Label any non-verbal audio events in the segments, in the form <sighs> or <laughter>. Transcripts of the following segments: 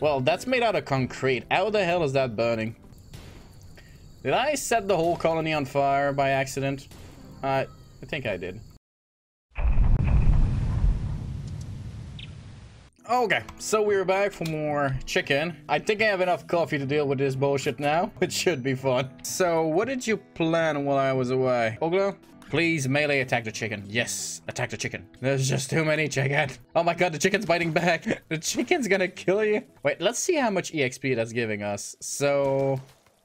Well, that's made out of concrete. How the hell is that burning? Did I set the whole colony on fire by accident? Uh, I think I did. Okay, so we're back for more chicken. I think I have enough coffee to deal with this bullshit now. <laughs> It should be fun. So, what did you plan while I was away? Ogla? Please melee attack the chicken. Yes, attack the chicken. There's just too many chicken. Oh my god, the chicken's biting back. <laughs> the chicken's gonna kill you. Wait, let's see how much EXP that's giving us. So,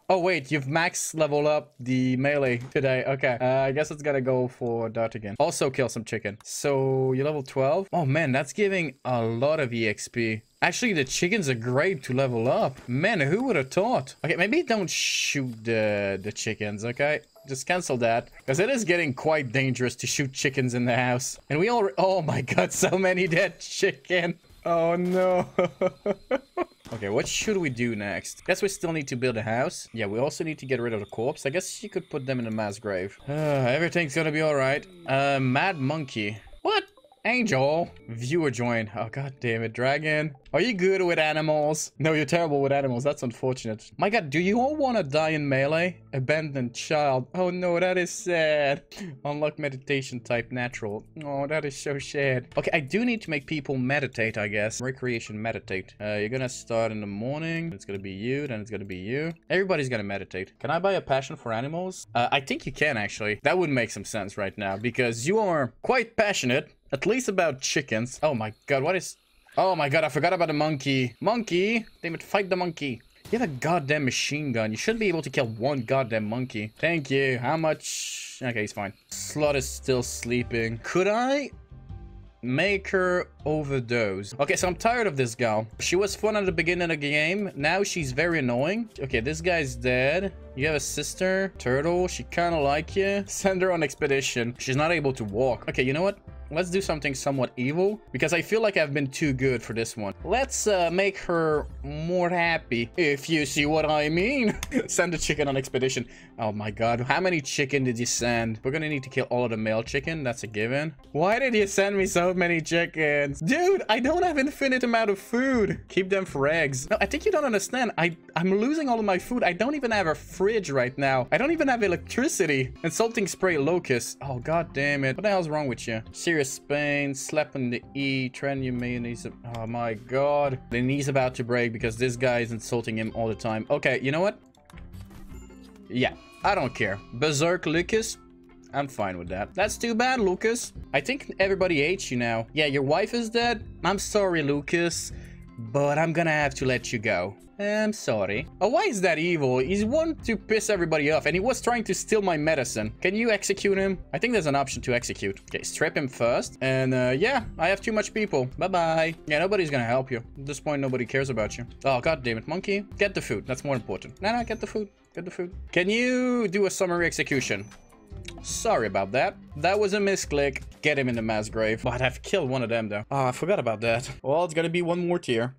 Oh, wait, you've max leveled up the melee today. Okay, uh, I guess it's gonna go for D'Artagnan. Also kill some chicken. So, you level 12? Oh, man, that's giving a lot of EXP. Actually, the chickens are great to level up. Man, who would have thought? Okay, maybe don't shoot the, the chickens, okay? Just cancel that. Because it is getting quite dangerous to shoot chickens in the house. And we all... Oh my god, <laughs> so many dead chicken. Oh no. <laughs> okay, what should we do next? Guess we still need to build a house. Yeah, we also need to get rid of the corpse. I guess you could put them in a mass grave. Uh, <sighs> everything's gonna be alright. Uh, Mad Monkey. Angel. Viewer join. Oh, god damn it. Dragon. Are you good with animals? No, you're terrible with animals. That's unfortunate. My god, do you all want to die in melee? Abandoned child. Oh no, that is sad. Unlock meditation type natural. Oh, that is so sad. Okay, I do need to make people meditate, I guess. Recreation meditate. Uh, you're gonna start in the morning. It's gonna be you, then it's gonna be you. Everybody's gonna meditate. Can I buy a passion for animals? Uh, I think you can, actually. That would make some sense right now, because you are quite passionate at least about chickens. Oh my god, what is... Oh my god, I forgot about the monkey. Monkey! Damn it, fight the monkey. You have a goddamn machine gun. You should be able to kill one goddamn monkey. Thank you. How much? Okay, he's fine. Slot is still sleeping. Could I make her overdose. Okay, so I'm tired of this gal. She was fun at the beginning of the game. Now she's very annoying. Okay, this guy's dead. You have a sister, Turtle. She kind of like you. Send her on expedition. She's not able to walk. Okay, you know what? Let's do something somewhat evil, because I feel like I've been too good for this one. Let's uh, make her more happy, if you see what I mean. <laughs> send the chicken on expedition. Oh my god, how many chicken did you send? We're gonna need to kill all of the male chicken, that's a given. Why did you send me so many chickens? Dude, I don't have infinite amount of food. Keep them for eggs. No, I think you don't understand. I, I'm losing all of my food. I don't even have a fridge right now. I don't even have electricity. Insulting spree locust. Oh, god damn it. What the hell's wrong with you? Seriously Serious Spain, slapping the E, you mayonnaise. Oh my god. The knee's about to break because this guy is insulting him all the time. Okay, you know what? Yeah, I don't care. Berserk Lucas, I'm fine with that. That's too bad, Lucas. I think everybody hates you now. Yeah, your wife is dead? I'm sorry, Lucas, but I'm gonna have to let you go. I'm sorry. Oh, why is that evil? He's one to piss everybody off, and he was trying to steal my medicine. Can you execute him? I think there's an option to execute. Okay, strip him first. And, uh, yeah, I have too much people. Bye-bye. Yeah, nobody's gonna help you. At this point, nobody cares about you. Oh, god damn it, monkey. Get the food. That's more important. Nah, nah, get the food. Get the food. Can you do a summary execution? Sorry about that. That was a misclick. Get him in the mass grave. But I've killed one of them, though. Oh, I forgot about that. Well, it's gonna be one more tier.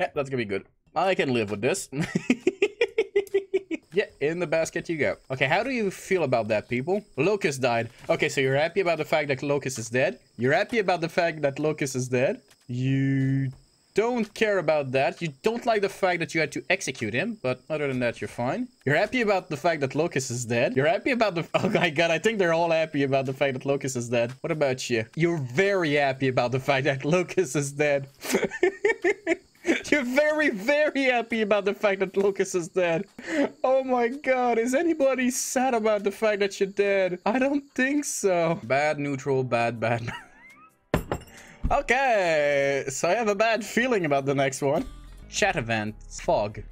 Yeah, <laughs> that's gonna be good. I can live with this. <laughs> yeah, in the basket you go. Okay, how do you feel about that, people? Locust died. Okay, so you're happy about the fact that Locust is dead? You're happy about the fact that Locust is dead? You don't care about that. You don't like the fact that you had to execute him, but other than that, you're fine. You're happy about the fact that Locust is dead. You're happy about the... <laughs> Oh my god, I think they're all happy about the fact that Locust is dead. What about you? You're very happy about the fact that Locust is dead. <laughs> You're very, very happy about the fact that Lucas is dead. Oh my god, is anybody sad about the fact that you're dead? I don't think so. Bad, neutral, bad, bad. <laughs> okay, so I have a bad feeling about the next one. Chat event, fog.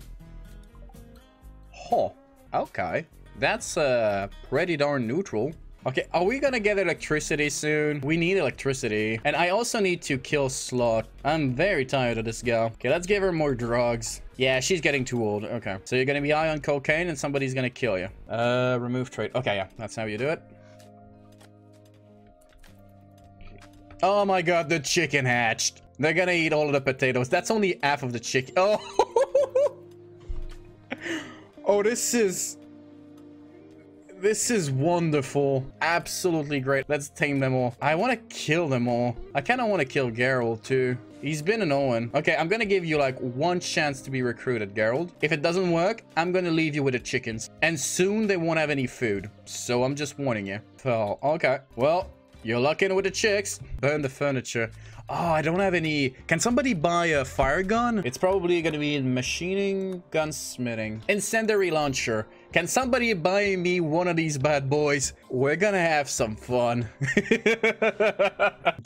Huh, okay. That's uh, pretty darn neutral. Okay, are we gonna get electricity soon? We need electricity. And I also need to kill Slot. I'm very tired of this gal. Okay, let's give her more drugs. Yeah, she's getting too old. Okay. So you're gonna be high on cocaine and somebody's gonna kill you. Uh, remove trait. Okay, yeah. That's how you do it. Oh my god, the chicken hatched. They're gonna eat all of the potatoes. That's only half of the chicken. Oh! <laughs> oh, this is... This is wonderful. Absolutely great. Let's tame them all. I want to kill them all. I kind of want to kill Geralt too. He's been annoying. Okay, I'm gonna give you like one chance to be recruited, Gerald. If it doesn't work, I'm gonna leave you with the chickens. And soon they won't have any food. So I'm just warning you. Oh, okay. Well, you're lucking with the chicks. Burn the furniture. Oh, I don't have any... Can somebody buy a fire gun? It's probably gonna be in machining, gunsmithing. Incendiary launcher. Can somebody buy me one of these bad boys? We're gonna have some fun. <laughs>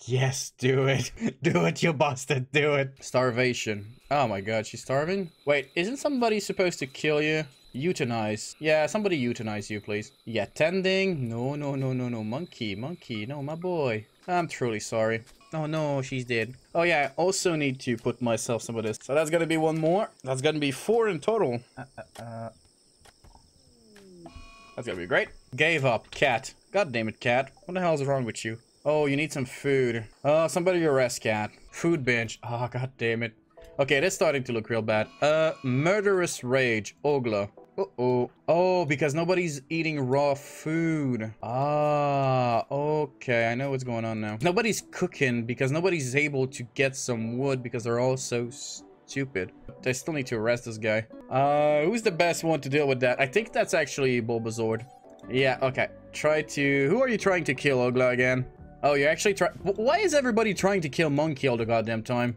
yes, do it. <laughs> Do it, you bastard. Do it. Starvation. Oh my god, she's starving? Wait, isn't somebody supposed to kill you? Euthanize. Yeah, somebody euthanize you, please. Yeah, tending. No, no, no, no, no. Monkey, monkey. No, my boy. I'm truly sorry. Oh no, she's dead. Oh yeah, I also need to put myself some of this. So that's gonna be one more. That's gonna be four in total. Uh, uh, uh. That's gonna be great. Gave up, cat. God damn it, cat. What the hell is wrong with you? Oh, you need some food. Oh, somebody arrest cat. Food bench. Oh, god damn it. Okay, that's starting to look real bad. Uh, murderous rage. Ogla. Uh-oh. Oh, because nobody's eating raw food. Ah, okay. I know what's going on now. Nobody's cooking because nobody's able to get some wood because they're all so stupid. I still need to arrest this guy. Uh, who's the best one to deal with that? I think that's actually Bulbasaur. Yeah, okay. Try to... Who are you trying to kill, Ogla, again? Oh, you're actually trying... Why is everybody trying to kill Monkey all the goddamn time?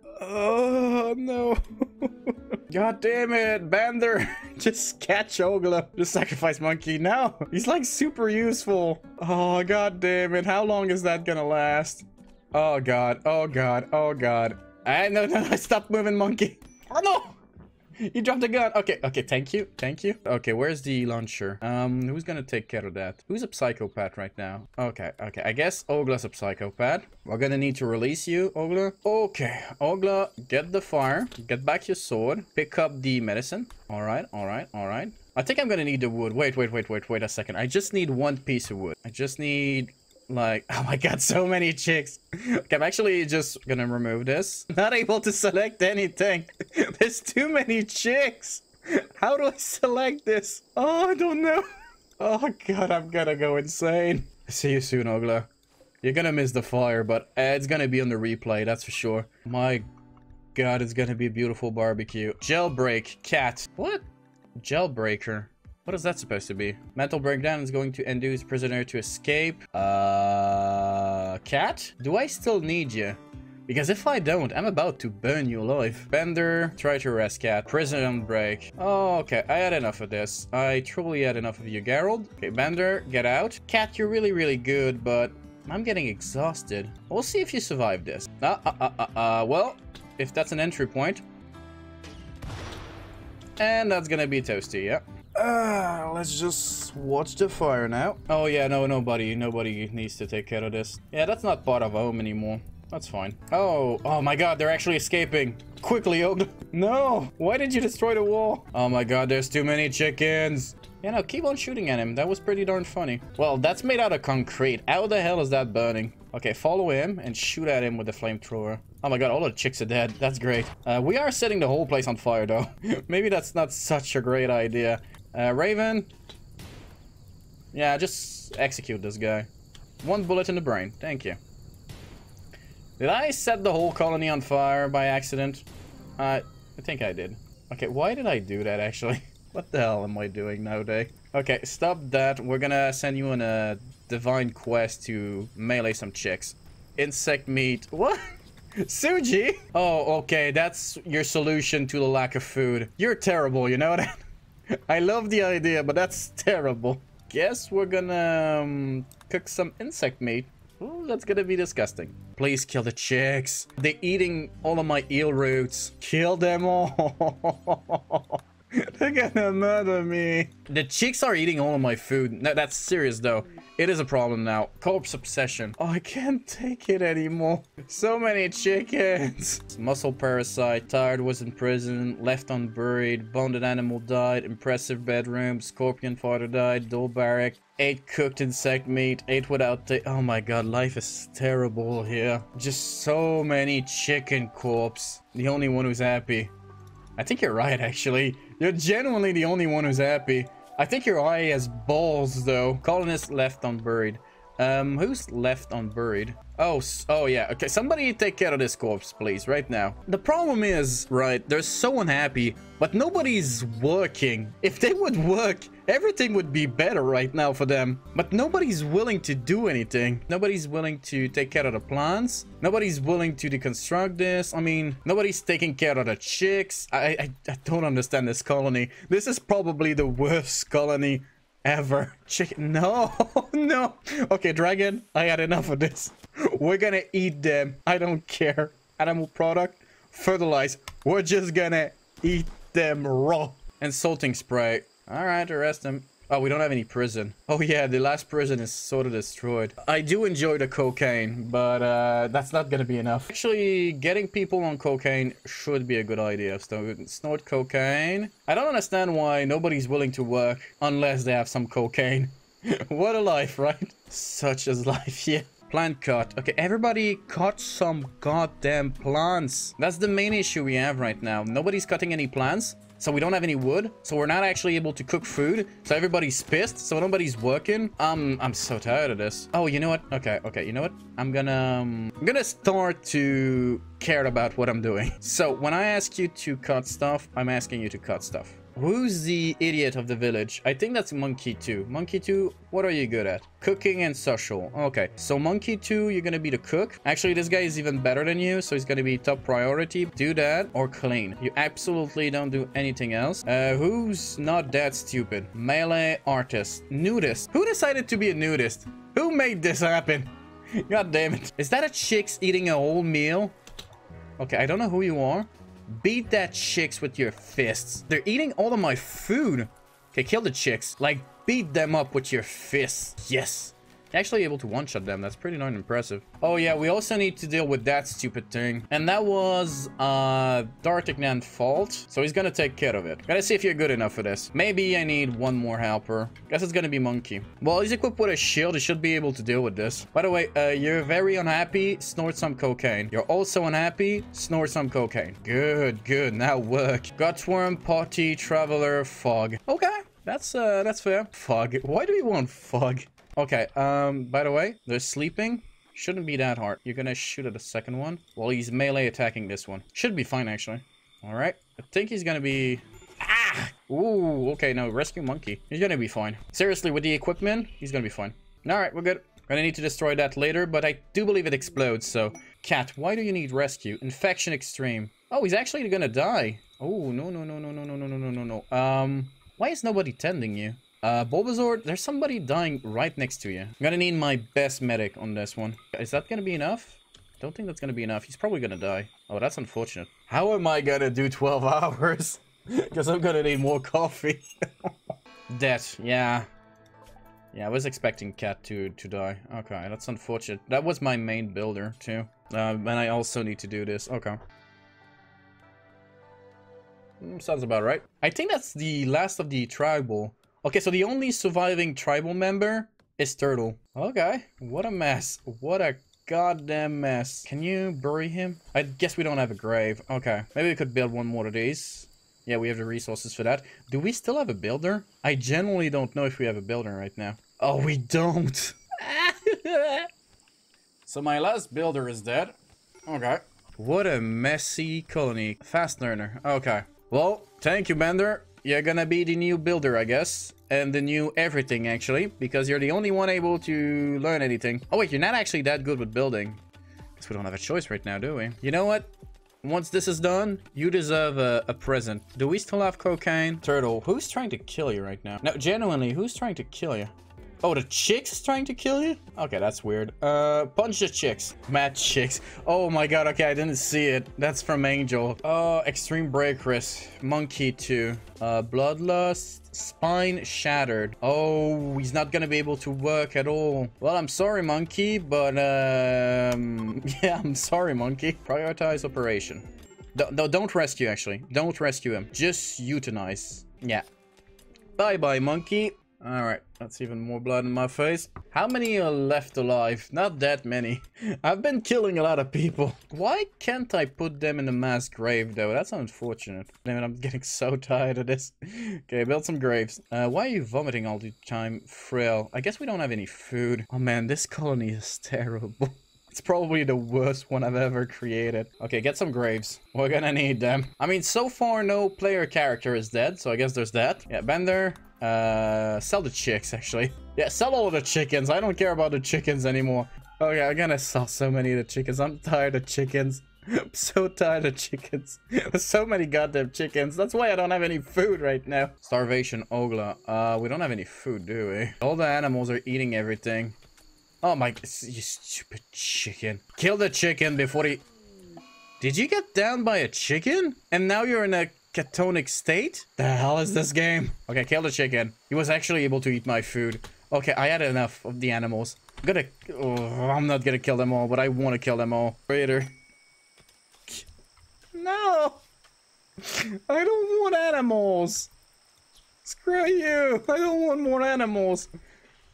Oh, no. <laughs> God damn it, Bender. <laughs> Just catch Ogla. Just sacrifice Monkey. No, he's like super useful. Oh, god damn it. How long is that gonna last? Oh, god. Oh, god. Oh, god. I, no, no, no. Stop moving, Monkey. <laughs> Oh, no. <laughs> You dropped a gun. Okay, okay, thank you, thank you. Okay, where's the launcher? Um, who's gonna take care of that? Who's a psychopath right now? Okay, okay, I guess Ogla's a psychopath. We're gonna need to release you, Ogla. Okay, Ogla, get the fire, get back your sword, pick up the medicine. All right, all right, all right. I think I'm gonna need the wood. Wait, wait, wait, wait, wait a second. I just need one piece of wood. I just need like, <laughs> oh my god, so many chicks. Okay, I'm actually just gonna remove this. <laughs> Not able to select anything. <laughs> There's too many chicks. How do I select this? Oh, I don't know. Oh god, I'm gonna go insane. See you soon, Ogla. You're gonna miss the fire, but it's gonna be on the replay, that's for sure. My god, it's gonna be a beautiful barbecue. Jailbreak, cat. What? Jailbreaker. What is that supposed to be? Mental breakdown is going to induce prisoner to escape. Uh, cat? Do I still need you? Because if I don't, I'm about to burn you alive. Bender, try to arrest Cat. Prison break. Oh, okay. I had enough of this. I truly had enough of you, Gerald. Okay, Bender, get out. Cat, you're really, really good, but I'm getting exhausted. We'll see if you survive this. Uh, uh, uh, uh, uh, well, if that's an entry point. And that's gonna be toasty, yeah. Uh, let's just watch the fire now. Oh yeah, no, nobody, nobody needs to take care of this. Yeah, that's not part of home anymore. That's fine. Oh, oh my god, they're actually escaping. Quickly, oh <laughs> no! Why did you destroy the wall? Oh my god, there's too many chickens. Yeah, no, keep on shooting at him. That was pretty darn funny. Well, that's made out of concrete. How the hell is that burning? Okay, follow him and shoot at him with the flamethrower. Oh my god, all the chicks are dead. That's great. Uh, we are setting the whole place on fire, though. <laughs> Maybe that's not such a great idea. Uh, Raven. Yeah, just execute this guy. One bullet in the brain. Thank you. Did I set the whole colony on fire by accident? Uh, I think I did. Okay, why did I do that, actually? <laughs> what the hell am I doing nowadays? Okay, stop that. We're gonna send you on a divine quest to melee some chicks. Insect meat. <laughs> What? Suji? Oh, okay, that's your solution to the lack of food. You're terrible, you know that? <laughs> <laughs> I love the idea, but that's <laughs> terrible. Guess we're gonna um, cook some insect meat. Ooh, that's gonna be disgusting. Please kill the chicks. They're eating all of my healroots. Kill them all. <laughs> They're gonna murder me. The chicks are eating all of my food. No, that's serious though. It is a problem now. Corpse obsession. Oh, I can't take it anymore. So many chickens. Muscle parasite. Tired was in prison. Left unburied. Bonded animal died. Impressive bedroom. Scorpion fighter died. Dull barrack. Ate cooked insect meat. Ate without the- Oh my god, life is terrible here. Just so many chicken corpse. The only one who's happy. I think you're right, actually. You're genuinely the only one who's happy. I think your eye has balls, though. Colonist left unburied. Um, who's left unburied? Oh, oh yeah. Okay, somebody take care of this corpse, please, right now. The problem is, right, they're so unhappy, but nobody's working. If they would work, everything would be better right now for them. But nobody's willing to do anything. Nobody's willing to take care of the plants. Nobody's willing to deconstruct this. I mean, nobody's taking care of the chicks. I, I, I don't understand this colony. This is probably the worst colony ever. <laughs> Chicken. No, <laughs> no. Okay, dragon, I had enough of this. We're gonna eat them. I don't care. Animal product, fertilize. We're just gonna eat them raw. And salting spray. All right, arrest them. Oh, we don't have any prison. Oh yeah, the last prison is sort of destroyed. I do enjoy the cocaine, but uh, that's not gonna be enough. Actually, getting people on cocaine should be a good idea. So snort cocaine. I don't understand why nobody's willing to work unless they have some cocaine. <laughs> what a life, right? Such as life, <laughs> yeah. Plant cut. Okay, everybody cut some goddamn plants. That's the main issue we have right now. Nobody's cutting any plants. So we don't have any wood. So we're not actually able to cook food. So everybody's pissed. So nobody's working. Um, I'm so tired of this. Oh, you know what? Okay, okay. You know what? I'm gonna, um, I'm gonna start to care about what I'm doing. <laughs> So when I ask you to cut stuff, I'm asking you to cut stuff. Who's the idiot of the village? I think that's Monkey 2. Monkey 2, what are you good at? Cooking and social. Okay, so Monkey 2, you're gonna be the cook. Actually, this guy is even better than you, so he's gonna be top priority. Do that or clean. You absolutely don't do anything else. Uh, who's not that stupid? Melee artist. Nudist. Who decided to be a nudist? Who made this happen? <laughs> God damn it. Is that a chicks eating a whole meal? Okay, I don't know who you are. Beat that chicks with your fists. They're eating all of my food. Okay, kill the chicks. Like, beat them up with your fists. Yes. Actually able to one-shot them. That's pretty darn impressive. Oh yeah, we also need to deal with that stupid thing. And that was, uh, D'Artagnan fault. So he's gonna take care of it. Gotta see if you're good enough for this. Maybe I need one more helper. Guess it's gonna be Monkey. Well, he's equipped with a shield. He should be able to deal with this. By the way, uh, you're very unhappy. Snort some cocaine. You're also unhappy. Snort some cocaine. Good, good. Now work. Gutworm, Potty, Traveler, Fog. Okay. That's, uh, that's fair. Fog. Why do we want Fog? Okay, um, by the way, they're sleeping. Shouldn't be that hard. You're gonna shoot at the second one while he's melee attacking this one. Should be fine, actually. Alright. I think he's gonna be... Ah! Ooh, okay, no, rescue monkey. He's gonna be fine. Seriously, with the equipment, he's gonna be fine. Alright, we're good. Gonna need to destroy that later, but I do believe it explodes, so... Cat, why do you need rescue? Infection extreme. Oh, he's actually gonna die. Oh, no, no, no, no, no, no, no, no, no, no. Um, why is nobody tending you? Uh, Bulbasaur, there's somebody dying right next to you. I'm gonna need my best medic on this one. Is that gonna be enough? I don't think that's gonna be enough. He's probably gonna die. Oh, that's unfortunate. How am I gonna do 12 <laughs> hours? <laughs> Because I'm gonna need more coffee. <laughs> Dead, yeah. Yeah, I was expecting Cat to, to die. Okay, that's unfortunate. That was my main builder, too. Uh, and I also need to do this. Okay. Mm, sounds about right. I think that's the last of the tribal. Okay, so the only surviving tribal member is Turtle. Okay, what a mess. What a goddamn mess. Can you bury him? I guess we don't have a grave. Okay, maybe we could build one more of these. Yeah, we have the resources for that. Do we still have a builder? I generally don't know if we have a builder right now. Oh, we don't. <laughs> so my last builder is dead. Okay. What a messy colony. Fast learner. Okay. Well, thank you, Bender. You're gonna be the new builder, I guess. And the new everything, actually. Because you're the only one able to learn anything. Oh, wait, you're not actually that good with building. Because we don't have a choice right now, do we? You know what? Once this is done, you deserve a, a present. Do we still have cocaine? Turtle, who's trying to kill you right now? No, genuinely, who's trying to kill you? Oh, the chicks trying to kill you? Okay, that's weird. Uh, punch the chicks. Mad chicks. Oh my god, okay, I didn't see it. That's from Angel. Uh, Extreme Break Risk. Monkey 2. Uh, Bloodlust. Spine shattered. Oh, he's not gonna be able to work at all. Well, I'm sorry, Monkey, but, um... <laughs> Yeah, I'm sorry, Monkey. Prioritize operation. D don't rescue, actually. Don't rescue him. Just euthanize. Yeah. Bye-bye, Monkey. Alright, that's even more blood in my face. How many are left alive? Not that many. <laughs> I've been killing a lot of people. Why can't I put them in a mass grave, though? That's unfortunate. Damn it, I'm getting so <laughs> tired of this. okay, build some graves. Uh, why are you vomiting all the time, Frail? I guess we don't have any food. Oh man, this colony is <laughs> terrible. It's probably the worst one I've ever created. Okay, get some graves. We're gonna need them. I mean, so far no player character is dead, so I guess there's that. Yeah, Bender, uh, sell the chicks, actually. <laughs> Yeah, sell all the chickens. I don't care about the chickens anymore. Okay, I'm gonna sell so many of the chickens. I'm tired of chickens. <laughs> I'm so tired of chickens. <laughs> There's so many goddamn chickens. That's why I don't have any food right now. Starvation, Ogla. Uh, we don't have any food, do we? All the animals are eating everything. Oh my, you stupid chicken. Kill the chicken before he... Did you get down by a chicken? And now you're in a catonic state? The hell is this game? Okay, kill the chicken. He was actually able to eat my food. Okay, I had enough of the animals. I'm gonna... Oh, I'm not gonna kill them all, but I want to kill them all. Raider. No! <laughs> I don't want animals! Screw you! I don't want more animals!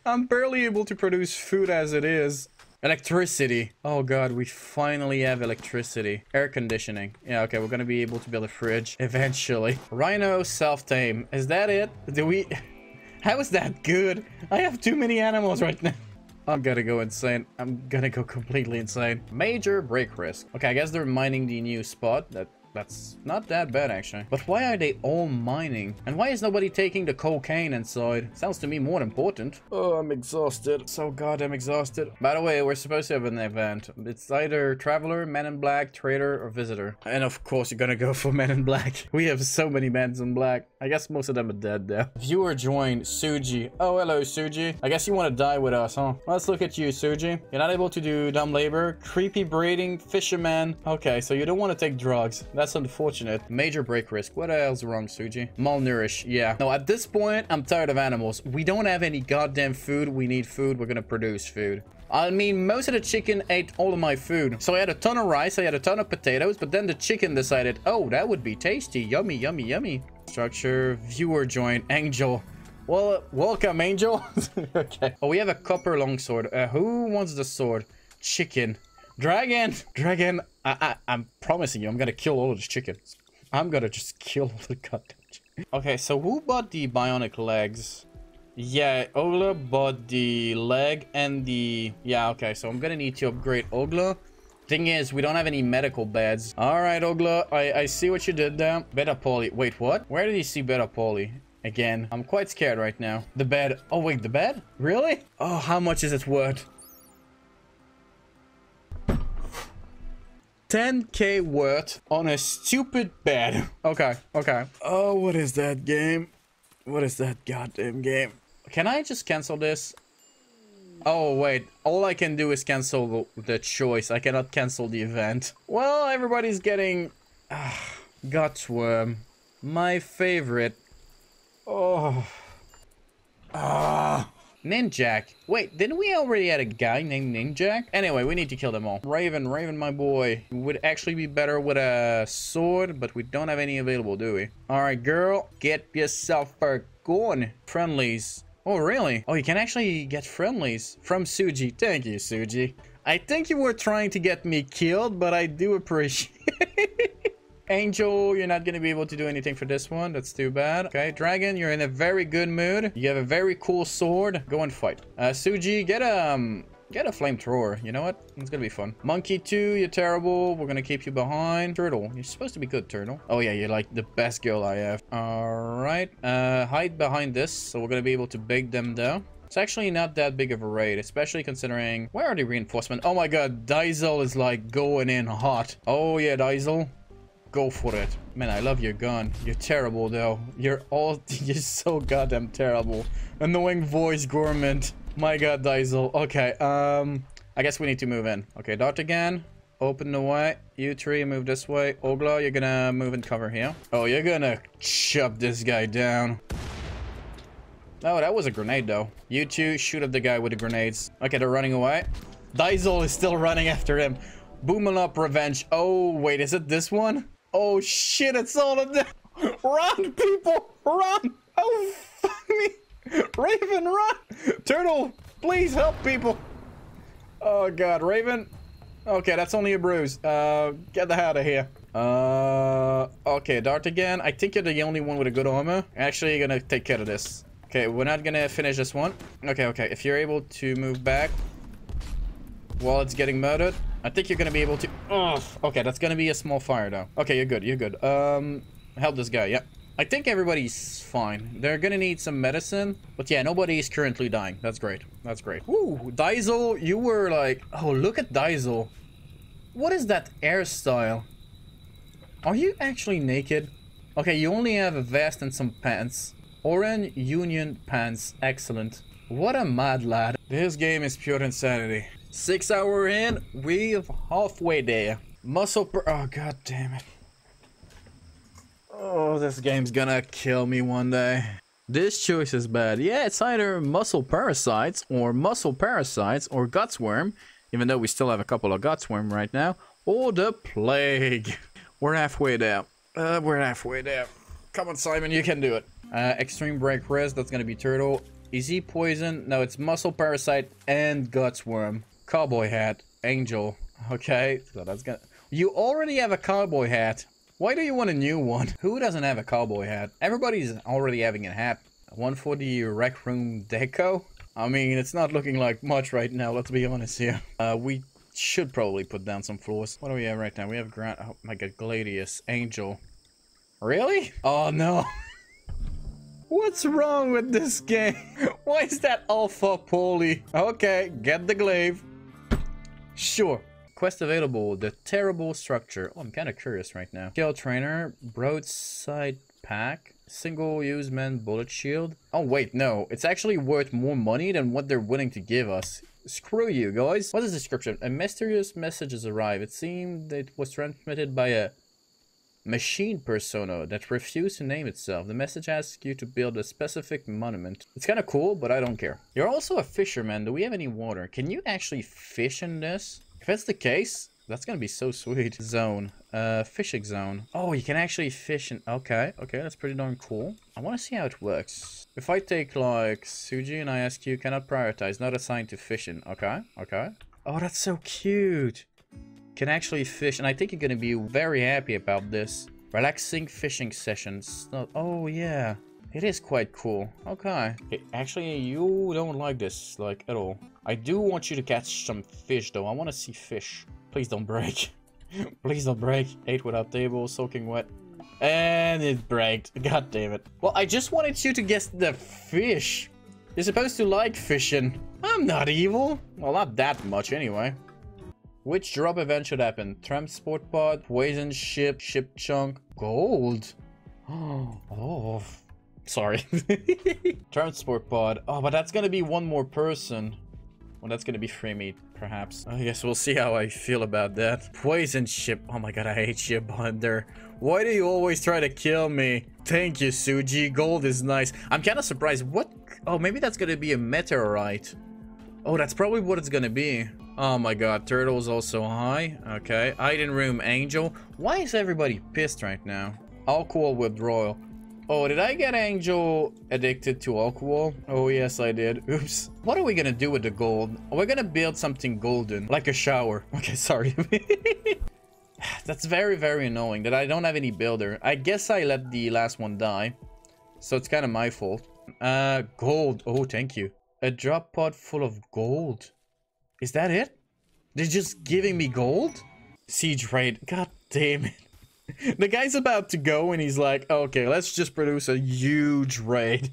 I'm barely able to produce food as it is. Electricity. Oh god, we finally have electricity. Air conditioning. Yeah, okay, we're gonna be able to build a fridge <laughs> eventually. Rhino self-tame. Is that it? Do we... <laughs> How is that good? I have too many animals right now. <laughs> I'm gonna go insane. I'm gonna go completely insane. Major break risk. Okay, I guess they're mining the new spot that that's not that bad, actually. But why are they all mining? And why is nobody taking the cocaine inside? Sounds to me more important. Oh, I'm exhausted. So goddamn exhausted. By the way, we're supposed to have an event. It's either Traveler, Men in Black, Trader, or Visitor. And of course, you're gonna go for <laughs> Men in Black. We have so many Men in Black. I guess most of them are dead though. <laughs> Viewer joined, Suji. Oh, hello, Suji. I guess you want to die with us, huh? Let's look at you, Suji. You're not able to do dumb labor. Creepy breathing, fisherman. Okay, so you don't want to take drugs. That's that's unfortunate. Major break risk. What else wrong, Suji? Malnourished. Yeah. No, at this point, I'm tired of animals. We don't have any goddamn food. We need food. We're gonna produce food. I mean, most of the chicken ate all of my food. So I had a ton of rice, I had a ton of potatoes, but then the chicken decided, oh, that would be tasty. Yummy, yummy, yummy. Structure, viewer join, angel. Well, welcome, angel. <laughs> okay. Oh, we have a copper longsword. Uh, who wants the sword? Chicken. Dragon! Dragon, I, I, am promising you, I'm gonna kill all of these chickens. I'm gonna just kill all the goddamn chickens. Okay, so who bought the bionic legs? Yeah, Ogla bought the leg and the... Yeah, okay, so I'm gonna need to upgrade Ogla. Thing is, we don't have any medical beds. All right, Ogla, I, I see what you did there. Beta Poly. Wait, what? Where did you see Beta Poly? Again, I'm quite scared right now. The bed. Oh, wait, the bed? Really? Oh, how much is it worth? 10k worth on a stupid bed. <laughs> Okay, okay. Oh, what is that game? What is that goddamn game? Can I just cancel this? Oh, wait. All I can do is cancel the choice. I cannot cancel the event. Well, everybody's getting... Ah, Gutsworm. My favorite. Oh. Ah. Ninjak. Wait, didn't we already had a guy named Ninjak? Anyway, we need to kill them all. Raven, Raven, my boy. Would actually be better with a sword, but we don't have any available, do we? Alright, girl. Get yourself a gun. Friendlies. Oh, really? Oh, you can actually get friendlies from Suji. Thank you, Suji. I think you were trying to get me killed, but I do appreciate. <laughs> Angel, you're not going to be able to do anything for this one. That's too bad. Okay, Dragon, you're in a very good mood. You have a very cool sword. Go and fight. Uh, Suji, get a... Um, Get a flamethrower. You know what? It's gonna be fun. Monkey 2, you're terrible. We're gonna keep you behind. Turtle, you're supposed to be good, Turtle. Oh yeah, you're like the best girl I have. Alright. Uh, hide behind this, so we're gonna be able to bake them down. It's actually not that big of a raid, especially considering... Where are the reinforcements? Oh my god, Diesel is like going in hot. Oh yeah, Diesel. Go for it. Man, I love your gun. You're terrible, though. You're all... <laughs> You're so goddamn terrible. Annoying voice, Gourmand. My god, Diesel. Okay, um... I guess we need to move in. Okay, D'Artagnan. Open the way. You three, move this way. Ogla, you're gonna move and cover here. Oh, you're gonna chop this guy down. Oh, that was a grenade, though. You two, shoot at the guy with the grenades. Okay, they're running away. Diesel is still running after him. Booming up revenge. Oh, wait, is it this one? Oh, shit, it's all of them. <laughs> Run, people, run. Oh, fuck me. Raven, run. Turtle, please help people. Oh, God, Raven. Okay, that's only a bruise. Uh, get the hell out of here. Uh, okay, D'Artagnan. I think you're the only one with a good armor. Actually, you're gonna take care of this. Okay, we're not gonna finish this one. Okay, okay. If you're able to move back while it's getting murdered, I think you're gonna be able to... Oh, okay, that's gonna be a small fire, though. Okay, you're good, you're good. Um, help this guy, yep. I think everybody's fine. They're gonna need some medicine. But yeah, nobody is currently dying. That's great. That's great. Ooh, Diesel, you were like... Oh, look at Diesel. What is that hairstyle? Are you actually naked? Okay, you only have a vest and some pants. Oran Union pants. Excellent. What a mad lad. This game is pure insanity. Six hour in, we're halfway there. Muscle Oh, god damn it. Oh, this game's gonna kill me one day. This choice is bad. Yeah, it's either muscle parasites or muscle parasites or gutsworm, even though we still have a couple of gutsworm right now, or the plague. <laughs> We're halfway there. Uh, we're halfway there. Come on, Simon, you can do it. Uh, extreme break risk, that's gonna be turtle. Is he poison? No, it's muscle parasite and gutsworm. Cowboy hat, angel. Okay, so that's gonna... You already have a cowboy hat. Why do you want a new one? Who doesn't have a cowboy hat? Everybody's already having a hat. One for the rec room deco? I mean, it's not looking like much right now, let's be honest here. Uh, we should probably put down some floors. What do we have right now? We have Grant, oh my god, Gladius, Angel. Really? Oh no. <laughs> What's wrong with this game? <laughs> Why is that alpha poly? Okay, get the glaive. Sure. Quest available, the terrible structure. Oh, I'm kind of curious right now. Skill trainer, broadside pack, single use man bullet shield. Oh wait, no, it's actually worth more money than what they're willing to give us. Screw you guys. What is the description? A mysterious message has arrived. It seemed it was transmitted by a machine persona that refused to name itself. The message asks you to build a specific monument. It's kind of cool, but I don't care. You're also a fisherman. Do we have any water? Can you actually fish in this? If that's the case, that's gonna be so sweet. <laughs> Zone. Uh, fishing zone. Oh, you can actually fish in... Okay, okay, that's pretty darn cool. I want to see how it works. If I take, like, Suji and I ask you, cannot prioritize, not assigned to fishing. Okay, okay. Oh, that's so cute. Can actually fish, and I think you're gonna be very happy about this. Relaxing fishing sessions. Oh, oh yeah. It is quite cool. Okay. Actually, you don't like this, like, at all. I do want you to catch some fish, though. I want to see fish. Please don't break. <laughs> Please don't break. Ate without table, soaking wet. And it braked. God damn it. Well, I just wanted you to guess the fish. You're supposed to like fishing. I'm not evil. Well, not that much anyway. Which drop event should happen? Transport pod, poison ship, ship chunk, gold. <gasps> Oh, sorry. <laughs> Transport pod. Oh, but that's gonna be one more person. Well, that's gonna be free meat, perhaps. I guess we'll see how I feel about that. Poison ship. Oh my god, I hate you, Bender. Why do you always try to kill me? Thank you, Suji. Gold is nice. I'm kind of surprised. What? Oh, maybe that's gonna be a meteorite. Oh, that's probably what it's gonna be. Oh my god, Turtle's also high. Okay. Hiding Room Angel. Why is everybody pissed right now? Alcohol withdrawal. Oh, did I get Angel addicted to alcohol? Oh, yes, I did. <laughs> Oops. What are we gonna do with the gold? We're gonna build something golden, like a shower. <laughs> Okay, sorry. <laughs> That's very, very annoying that I don't have any builder. I guess I let the last one die. So it's kind of my fault. Uh, gold. Oh, thank you. A drop pod full of gold. Is that it? They're just giving me gold? Siege raid. God damn it. <laughs> the guy's about to go and he's like, okay, let's just produce a huge raid.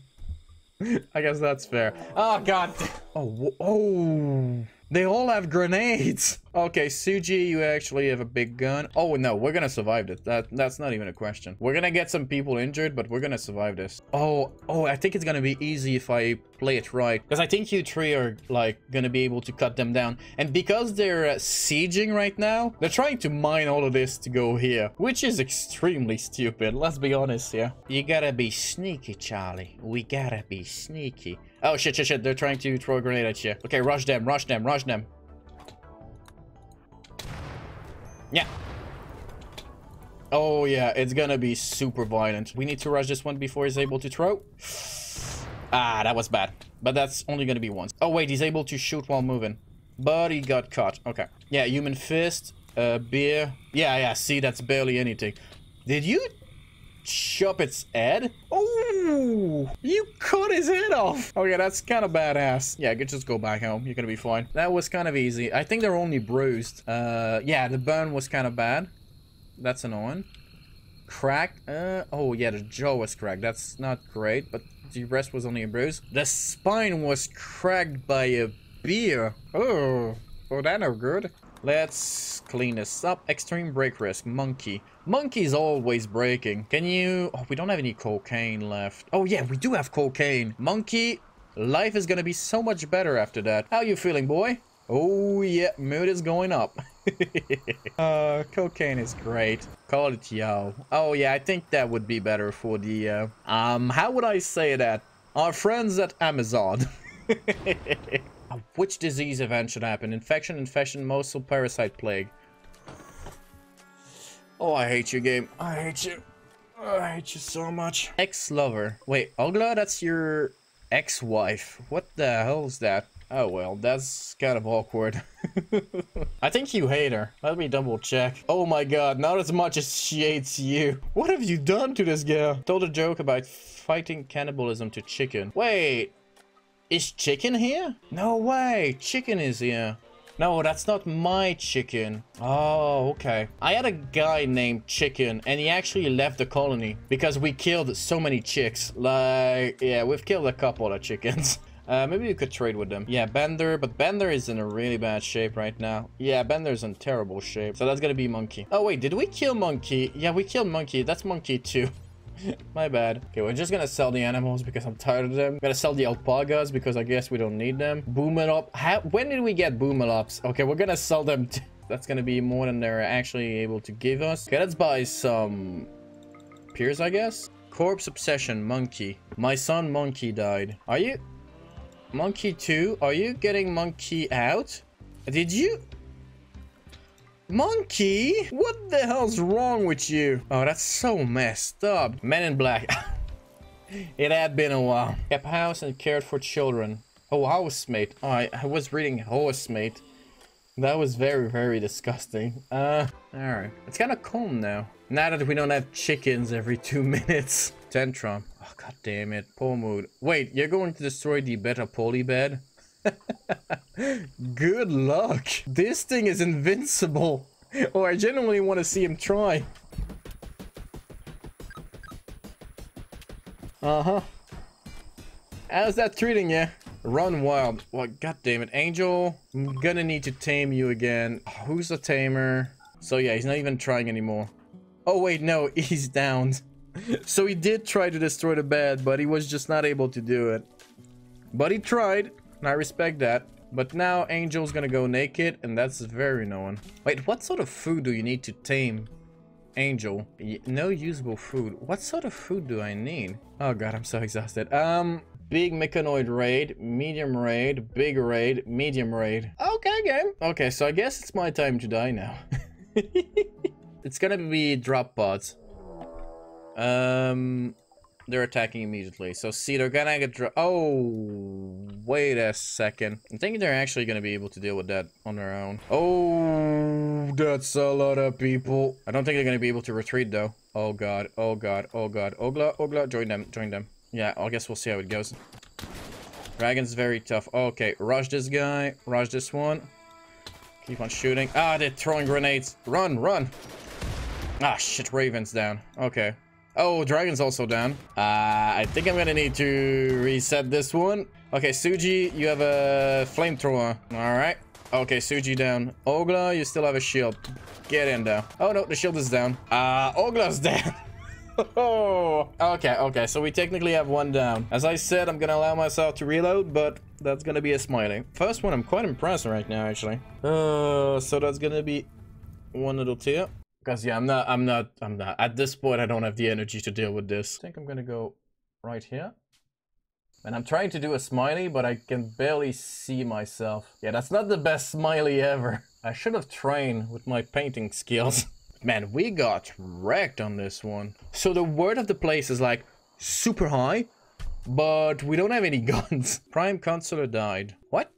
<laughs> I guess that's fair. Oh, God. Oh, oh. They all have grenades. Okay, Suji, you actually have a big gun. Oh, no, we're gonna survive this. That, that's not even a question. We're gonna get some people injured, but we're gonna survive this. Oh, oh, I think it's gonna be easy if I play it right. Because I think you three are, like, gonna be able to cut them down. And because they're uh, sieging right now, they're trying to mine all of this to go here. Which is extremely stupid, let's be honest here. You gotta be sneaky, Charlie. We gotta be sneaky. Oh, shit, shit, shit. They're trying to throw a grenade at you. Okay, rush them, rush them, rush them. Yeah. Oh, yeah, it's gonna be super violent. We need to rush this one before he's able to throw. Ah, that was bad. But that's only gonna be once. Oh, wait, he's able to shoot while moving. But he got caught. Okay. Yeah, human fist, uh, beer. Yeah, yeah, see, that's barely anything. Did you chop its head? Oh, you cut his head off. Yeah, that's kind of badass. Yeah, just go back home. You're gonna be fine. That was kind of easy. I think they're only bruised. Uh, yeah, the burn was kind of bad. That's annoying. Crack. Uh, oh yeah, the jaw was cracked. That's not great, but the rest was only a bruise. The spine was cracked by a beer. Oh, oh, that no good. Let's clean this up. Extreme break risk. Monkey. Monkey's always breaking. Can you... Oh, we don't have any cocaine left. Oh, yeah, we do have cocaine. Monkey, life is gonna be so much better after that. How you feeling, boy? Oh, yeah, mood is going up. <laughs> uh, cocaine is great. Call it yayo. Oh, yeah, I think that would be better for the... Uh, um, how would I say that? Our friends at Amazon. <laughs> Which disease event should happen? Infection, infection, muscle, parasite, plague. Oh, I hate you, game. I hate you. I hate you so much. Ex-lover. Wait, Ogla, that's your ex-wife. What the hell is that? Oh well, that's kind of awkward. <laughs> I think you hate her. Let me double check. Oh my god, not as much as she hates you. What have you done to this girl? Told a joke about fighting cannibalism to chicken. Wait, is chicken here? No way, chicken is here. No, that's not my chicken. Oh, okay. I had a guy named Chicken, and he actually left the colony because we killed so many chicks. Like, yeah, we've killed a couple of chickens. <laughs> Uh, maybe you could trade with them. Yeah, Bender, but Bender is in a really bad shape right now. Yeah, Bender's in terrible shape. So that's gonna be Monkey. Oh, wait, did we kill Monkey? Yeah, we killed Monkey. That's Monkey too. <laughs> <laughs> My bad. Okay, we're just gonna sell the animals because I'm tired of them. Gonna sell the alpagas because I guess we don't need them. Boomalop. How, when did we get boomalops? Okay, we're gonna sell them. <laughs> That's gonna be more than they're actually able to give us. Okay, let's buy some peers, I guess. Corpse Obsession, Monkey. My son Monkey died. Are you... Monkey 2? Are you getting Monkey out? Did you... Monkey? What the hell's wrong with you? Oh, that's so messed up. Men in Black. <laughs> it had been a while. Kept house and cared for children. Oh, housemate. Oh, I, I was reading housemate. That was very, very disgusting. Uh, alright. It's kind of calm now. Now that we don't have chickens every two <laughs> minutes. Tantrum. Oh, god damn it. Poor mood. Wait, you're going to destroy the Beta Poly bed? <laughs> Good luck. This thing is invincible. Oh, I genuinely want to see him try. Uh-huh. How's that treating you? Run wild. Well, God damn it. Angel, I'm gonna need to tame you again. Who's the tamer? So yeah, he's not even trying anymore. Oh wait, no, <laughs> he's downed. so he did try to destroy the bed, but he was just not able to do it. But he tried. I respect that. But now Angel's gonna go naked, and that's very annoying. Wait, what sort of food do you need to tame Angel? No usable food. What sort of food do I need? Oh god, I'm so exhausted. Um, big mechanoid raid, medium raid, big raid, medium raid. Okay, game. Okay, so I guess it's my time to die now. <laughs> it's gonna be drop pods. Um, they're attacking immediately. So see, they're gonna get dro- Oh, wait a second. I'm thinking they're actually gonna be able to deal with that on their own. Oh, that's a lot of people. I don't think they're gonna be able to retreat though. Oh god, oh god, oh god. Ogla, Ogla, join them, join them. Yeah, I guess we'll see how it goes. Dragon's very tough. Okay, rush this guy, rush this one. Keep on shooting. Ah, they're throwing grenades. Run, run. Ah, shit, Raven's down. Okay. Oh, Dragon's also down. Uh, I think I'm gonna need to reset this one. Okay, Suji, you have a flamethrower. All right. Okay, Suji down. Ogla, you still have a shield. Get in there. Oh no, the shield is down. Uh, Ogla's <laughs> down. oh, okay, okay. So we technically have one down. As I said, I'm gonna allow myself to reload, but that's gonna be a smiley. First one, I'm quite impressed right now, actually. Uh, so that's gonna be one little tear. Because yeah, I'm not, I'm not, I'm not. At this point, I don't have the energy to deal with this. I think I'm gonna go right here. And I'm trying to do a smiley, but I can barely see myself. Yeah, that's not the best smiley ever. I should have trained with my painting skills. <laughs> Man, we got wrecked on this one. So the word of the place is like super high, but we don't have any <laughs> guns. Prime Consular died. What?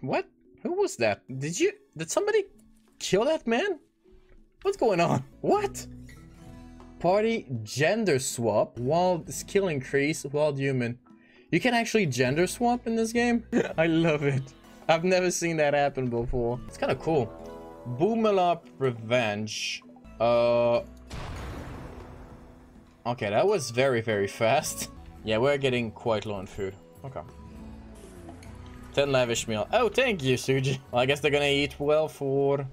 What? Who was that? Did you... Did somebody kill that man? What's going on? What? Party gender swap. Wild skill increase. Wild human. You can actually gender swap in this game? <laughs> I love it. I've never seen that happen before. It's kind of cool. Boomalope Revenge. Uh... Okay, that was very, very fast. <laughs> Yeah, we're getting quite low on food. Okay. 10 lavish meal. Oh, thank you, Suji. Well, I guess they're gonna eat well for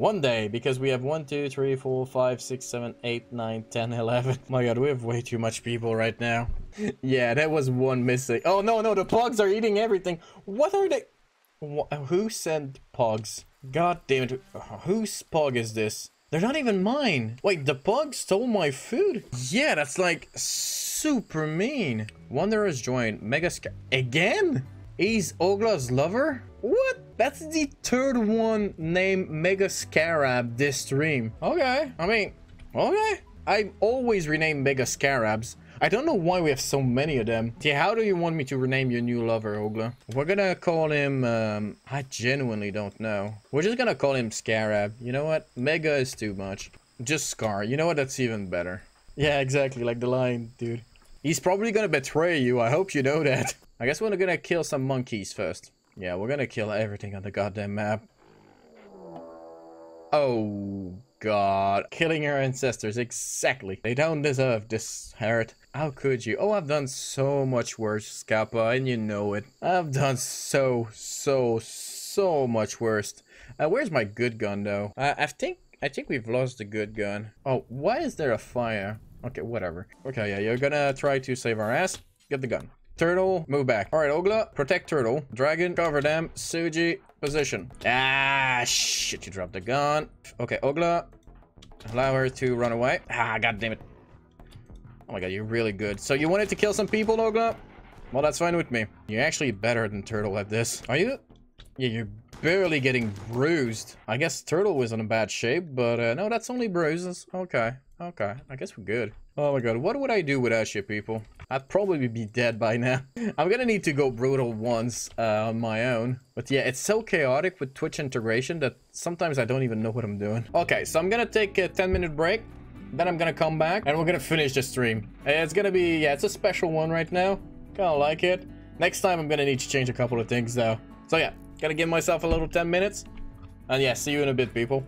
one day because we have 1, 2, 3, 4, 5, 6, 7, 8, 9, 10, <laughs> 11. My god, we have way too much people right now. <laughs> yeah, that was one missing. Oh, no, no, the pugs are eating everything. What are they? Who sent pugs? God damn it. Uh, whose pug is this? They're not even mine. Wait, the pug stole my food? Yeah, that's like super mean. Wanderer's joined. Mega Again? He's Ogla's lover? What? That's the third one named Mega Scarab this stream. Okay. I mean, okay. I always rename Mega Scarabs. I don't know why we have so many of them. Yeah, how do you want me to rename your new lover, Ogla? We're gonna call him, um, I genuinely don't know. We're just gonna call him Scarab. You know what? Mega is too much. Just Scar. You know what? That's even better. Yeah, exactly. Like the lion, dude. He's probably gonna betray you. I hope you know that. <laughs> I guess we're gonna kill some monkeys first. Yeah, we're gonna kill everything on the goddamn map. Oh, God. Killing our ancestors, exactly. They don't deserve this hurt. How could you? Oh, I've done so much worse, Scappa, and you know it. I've done so, so, so much worse. Uh, where's my good gun, though? Uh, I think I think we've lost the good gun. Oh, why is there a fire? Okay, whatever. Okay, yeah, you're gonna try to save our ass. Get the gun. Turtle, move back. All right, Ogla, protect Turtle. Dragon, cover them. Suji, position. Ah, shit, you dropped the gun. Okay, Ogla, allow her to run away. Ah, god damn it. Oh my god, you're really good. So you wanted to kill some people, Ogla? Well, that's fine with me. You're actually better than Turtle at this. Are you? Yeah, you're barely getting bruised. I guess Turtle was in a bad shape, but uh, no, that's only bruises. Okay, okay. I guess we're good. Oh my god, what would I do without you people? I'd probably be dead by now. <laughs> I'm gonna need to go brutal once uh, on my own. But yeah, it's so chaotic with Twitch integration that sometimes I don't even know what I'm doing. Okay, so I'm gonna take a 10 minute break. Then I'm gonna come back and we're gonna finish the stream. It's gonna be, yeah, it's a special one right now. Kinda like it. Next time I'm gonna need to change a couple of things though. So yeah, gotta give myself a little 10 minutes. And yeah, see you in a bit, people.